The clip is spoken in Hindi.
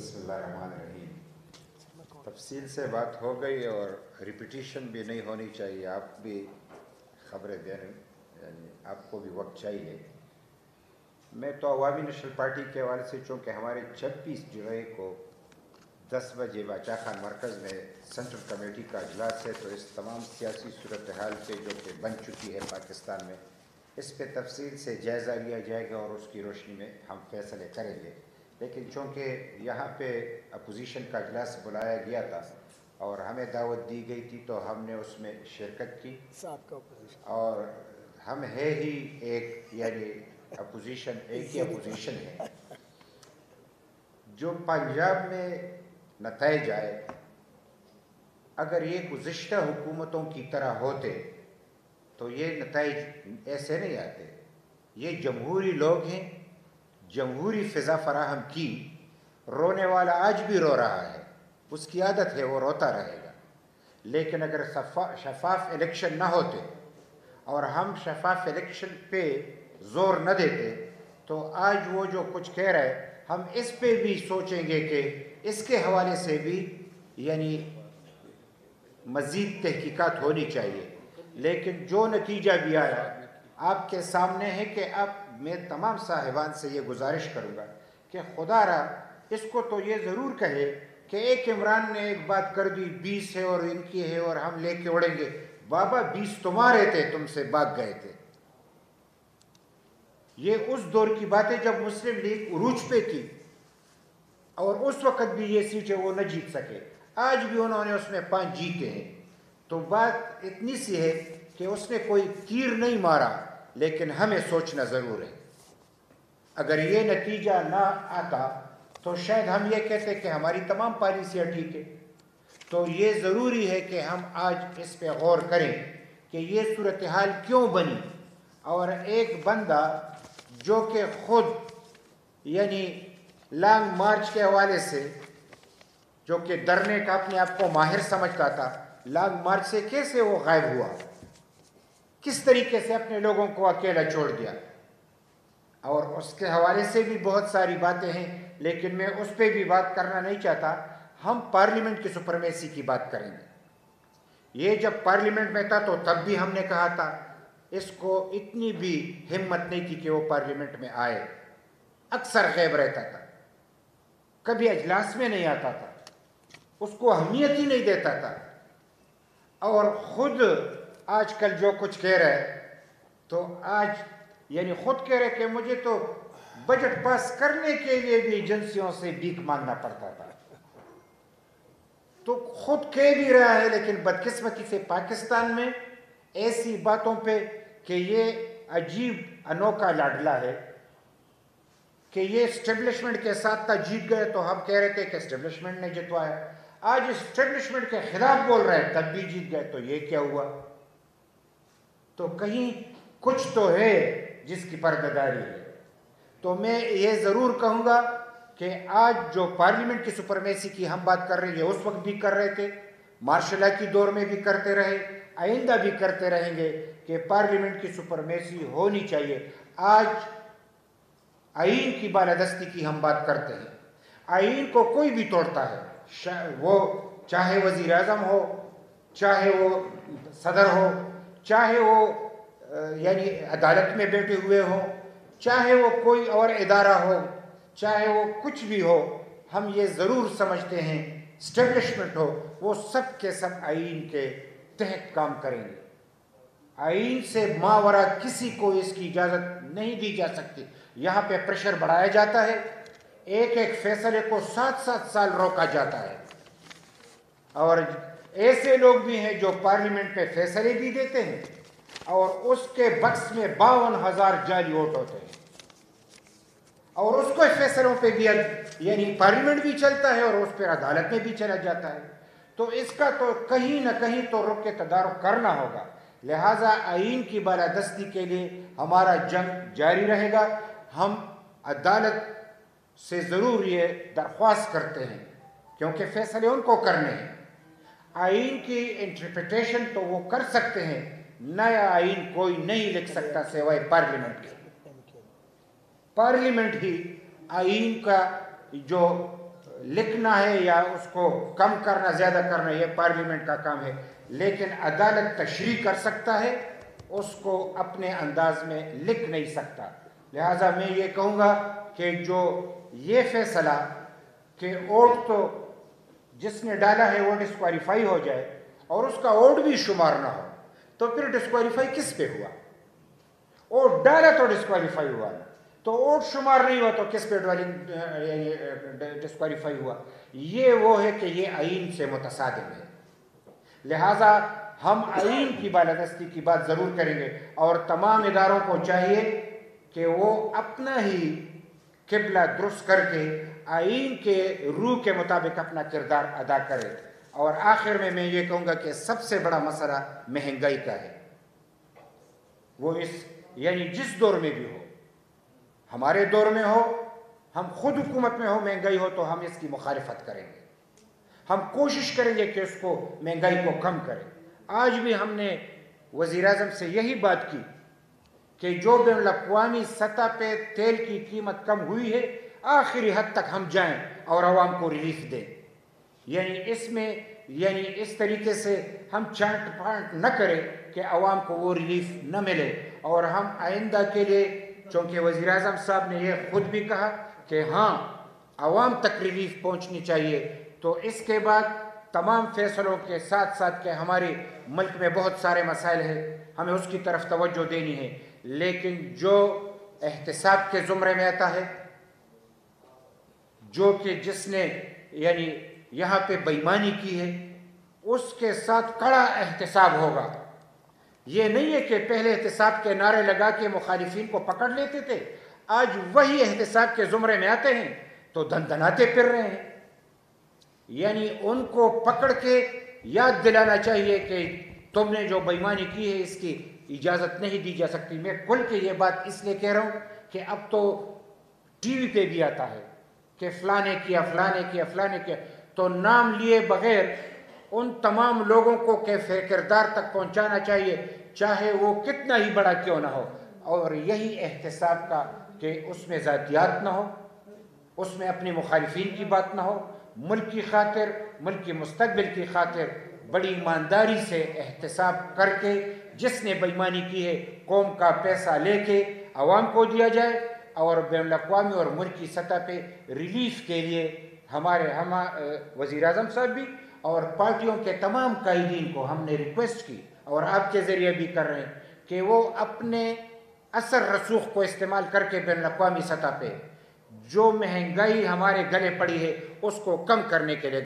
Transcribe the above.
बसमीम तफसील से बात हो गई और रिपीटिशन भी नहीं होनी चाहिए, आप भी खबरें दे रहे यानी आपको भी वक्त चाहिए। मैं तो अवामी नेशनल पार्टी के हवाले से चूँकि हमारे छब्बीस जुलाई को दस बजे बाचा खान मरकज़ में सेंट्रल कमेटी का अजलास है तो इस तमाम सियासी सूरत हाल के जो कि बन चुकी है पाकिस्तान में, इस पर तफसील से जायज़ा लिया जाएगा और उसकी रोशनी में हम फैसले करेंगे। लेकिन चूँकि यहाँ पे अपोजिशन का अजलास बुलाया गया था और हमें दावत दी गई थी तो हमने उसमें शिरकत की। और हम है ही एक यानी अपोजिशन एक ही अपोजिशन है जो पंजाब में नतज आए अगर ये गुज्त हुकूमतों की तरह होते तो ये नतज ऐसे नहीं आते। ये जमहूरी लोग हैं जमहूरी फ़िज़ा फराहम की, रोने वाला आज भी रो रहा है। उसकी आदत है, वो रोता रहेगा। लेकिन अगर शफाफ इलेक्शन ना होते और हम शफाफ इलेक्शन पे ज़ोर न देते तो आज वो जो कुछ कह रहे हम इस पे भी सोचेंगे कि इसके हवाले से भी, यानी मज़ीद तहकीकात होनी चाहिए। लेकिन जो नतीजा भी आया, आपके सामने है कि अब मैं तमाम साहिबान से ये गुजारिश करूँगा कि खुदा रहा इसको तो ये ज़रूर कहे कि एक इमरान ने एक बात कर दी, बीस है और इनकी है और हम लेके उड़ेंगे। बाबा, बीस तुम्हारे थे, तुमसे भाग गए थे। ये उस दौर की बातें जब मुस्लिम लीग उरूज पे थी और उस वक्त भी ये सीटें वो न जीत सके। आज भी उन्होंने उसमें पाँच जीते हैं। तो बात इतनी सी है कि उसने कोई तीर नहीं मारा। लेकिन हमें सोचना ज़रूर है। अगर ये नतीजा ना आता तो शायद हम ये कहते कि हमारी तमाम पॉलिसियाँ ठीक है। तो ये ज़रूरी है कि हम आज इस पर गौर करें कि ये सूरत हाल क्यों बनी और एक बंदा जो कि खुद, यानी लॉन्ग मार्च के हवाले से, जो कि डरने का अपने आप को माहिर समझता था, लॉन्ग मार्च से कैसे वो गायब हुआ? किस तरीके से अपने लोगों को अकेला छोड़ दिया? और उसके हवाले से भी बहुत सारी बातें हैं, लेकिन मैं उस पर भी बात करना नहीं चाहता। हम पार्लियामेंट की सुपरमेसी की बात करेंगे। ये जब पार्लियामेंट में था तो तब भी हमने कहा था, इसको इतनी भी हिम्मत नहीं थी कि वो पार्लियामेंट में आए। अक्सर गैब रहता था। कभी अजलास में नहीं आता था। उसको अहमियत ही नहीं देता था। और ख़ुद आजकल जो कुछ कह रहे तो आज, यानी खुद कह रहे कि मुझे तो बजट पास करने के लिए भी एजेंसियों से भीख मांगना पड़ता था। तो खुद कह भी रहा है, लेकिन बदकिस्मती से पाकिस्तान में ऐसी बातों पे कि ये अजीब अनोखा लाडला है कि ये स्टेब्लिशमेंट के साथ था, जीत गए तो हम कह रहे थे कि स्टेब्लिशमेंट ने जितवाया। आज स्टेब्लिशमेंट के खिलाफ बोल रहे हैं, तब भी जीत गए तो ये क्या हुआ? तो कहीं कुछ तो है जिसकी पर्दादारी है। तो मैं ये ज़रूर कहूँगा कि आज जो पार्लियामेंट की सुपरमेसी की हम बात कर रहे हैं उस वक्त भी कर रहे थे, मार्शल की दौर में भी करते रहे, आइंदा भी करते रहेंगे कि पार्लियामेंट की सुपरमेसी होनी चाहिए। आज आइन की बालादस्ती की हम बात करते हैं। आइन को कोई भी तोड़ता है वो चाहे वज़ीर अजम हो, चाहे वो सदर हो चाहे वो यानी अदालत में बैठे हुए हों, चाहे वो कोई और इदारा हो, चाहे वो कुछ भी हो, हम ये ज़रूर समझते हैं स्टेब्लिशमेंट हो, वो सब के सब आइन के तहत काम करेंगे। आइन से मावरा किसी को इसकी इजाज़त नहीं दी जा सकती। यहाँ पे प्रेशर बढ़ाया जाता है एक एक फैसले को सात सात साल रोका जाता है। और ऐसे लोग भी हैं जो पार्लियामेंट पे फैसले भी देते हैं और उसके बक्स में बावन हज़ार जाली वोट होते हैं। और उसको फैसलों पे भी यानी पार्लियामेंट भी चलता है और उस पर अदालत में भी चला जाता है। तो इसका तो कहीं ना कहीं तो रुक के तदारुक करना होगा। लिहाजा आइन की बालादस्ती के लिए हमारा जंग जारी रहेगा। हम अदालत से ज़रूर ये दरख्वास्त करते हैं, क्योंकि फैसले उनको करने हैं। आइन की इंटरप्रिटेशन तो वो कर सकते हैं। नया आइन कोई नहीं लिख सकता सिवाय पार्लियामेंट के। पार्लियामेंट ही आइन का जो लिखना है या उसको कम करना, ज़्यादा करना, ये पार्लियामेंट का काम है। लेकिन अदालत तशरी कर सकता है, उसको अपने अंदाज में लिख नहीं सकता। लिहाजा मैं ये कहूँगा कि जो ये फैसला कि वोट तो जिसने डाला है वो डिस्क्वालीफाई हो जाए और उसका वोट भी शुमार ना हो तो फिर डिस्क्वालीफाई किस पे हुआ? वोट डाला तो डिस्क्वालीफाई हुआ। ना तो वोट शुमार नहीं हुआ तो किस पे डिस्क्वालीफाई हुआ? ये वो है कि ये आइन से मुतसादिम है। लिहाजा हम आइन की बालादस्ती की बात ज़रूर करेंगे और तमाम इदारों को चाहिए कि वो अपना ही किबला दुरुस्त करके आइन के रूह के मुताबिक अपना किरदार अदा करे। और आखिर में मैं ये कहूँगा कि सबसे बड़ा मसला महँगाई का है। वो इस, यानी जिस दौर में भी हो, हमारे दौर में हो, हम खुद हुकूमत में हो, महँगाई हो तो हम इसकी मुखालफत करेंगे। हम कोशिश करेंगे कि उसको महँगाई को कम करें। आज भी हमने वज़ी अजम से यही बात की कि जो बैन सतह पे तेल की कीमत कम हुई है आखिरी हद तक हम जाएँ और आवाम को रिलीफ दें। यानी इसमें, यानी इस तरीके से हम चांट फांट न करें कि आवाम को वो रिलीफ न मिले। और हम आइंदा के लिए, चूँकि वज़ी अजम साहब ने यह खुद भी कहा कि हाँ आवाम तक रिलीफ पहुँचनी चाहिए तो इसके बाद तमाम फैसलों के साथ साथ के हमारे मुल्क में बहुत सारे मसाइल हैं, हमें उसकी तरफ़ तवज्जो देनी है। लेकिन जो एहतसाब के ज़ुमरे में आता है जो कि जिसने, यानी यहाँ पे बेईमानी की है, उसके साथ कड़ा एहतसाब होगा। ये नहीं है कि पहले एहतसाब के नारे लगा के मुखालिफिन को पकड़ लेते थे, आज वही एहतसाब के ज़ुमरे में आते हैं तो धन धनाते फिर रहे हैं। यानी उनको पकड़ के याद दिलाना चाहिए कि तुमने जो बेईमानी की है, इसकी इजाज़त नहीं दी जा सकती। मैं खुल के ये बात इसलिए कह रहा हूँ कि अब तो टीवी पे भी आता है। कि फ़लाने किया फ़लाने किया फ़लाने किया। तो नाम लिए बगैर उन तमाम लोगों को कैफ़े किरदार तक पहुँचाना चाहिए, चाहे वो कितना ही बड़ा क्यों ना हो। और यही एहतसाब का कि उसमें ज़ातियात ना हो, उसमें अपने मुखालफी की बात ना हो। मुल्क की खातिर, मुल्क के मुस्तबिल की खातिर बड़ी ईमानदारी से एहतसाब करके जिसने बेईमानी की है, कौम का पैसा लेके आवाम को दिया जाए। और बैन अवी और मुल्क सतह पर रिलीफ के लिए हमारे, हम वज़ी अजम साहब भी और पार्टियों के तमाम कायदीन को हमने रिक्वेस्ट की और आपके ज़रिए भी कर रहे हैं कि वो अपने असर रसूख को इस्तेमाल करके बैन अवी सतह पर जो महँगाई हमारे गले पड़ी है, उसको कम करने के लिए